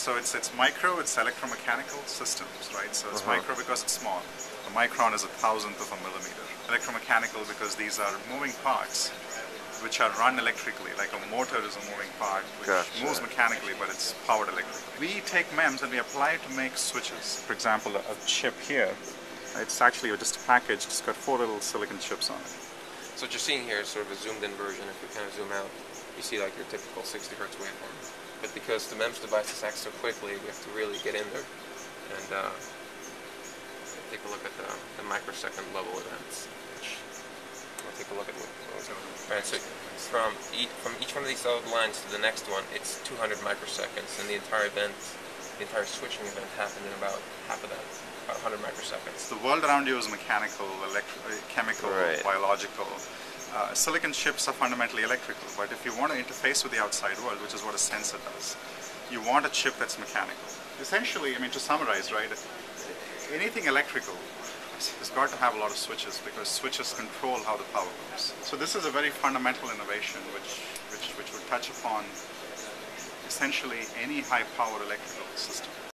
So it's it's micro, it's electromechanical systems, right? So it's Uh-huh. micro because it's small. A micron is a thousandth of a millimeter. Electromechanical because these are moving parts which are run electrically, like a motor is a moving part which Gotcha. moves mechanically but it's powered electrically. We take MEMS and we apply it to make switches. For example, a, a chip here, it's actually just a package, it's got four little silicon chips on it. So what you're seeing here is sort of a zoomed in version. If we kind of zoom out, you see like your typical 60 hertz waveform. But because the MEMS devices act so quickly, we have to really get in there and uh, take a look at the, the microsecond level events. We'll take a look at what going on. So from each, from each one of these dotted lines to the next one, it's 200 microseconds, and the entire event, the entire switching event happened in about half of that, about 100 microseconds. The world around you is mechanical, elect- chemical, Right. biological. Uh, silicon chips are fundamentally electrical, but if you want to interface with the outside world, which is what a sensor does, you want a chip that's mechanical. Essentially, I mean, to summarize, right, anything electrical has got to have a lot of switches because switches control how the power goes. So this is a very fundamental innovation which, which, which would touch upon essentially any high power electrical system.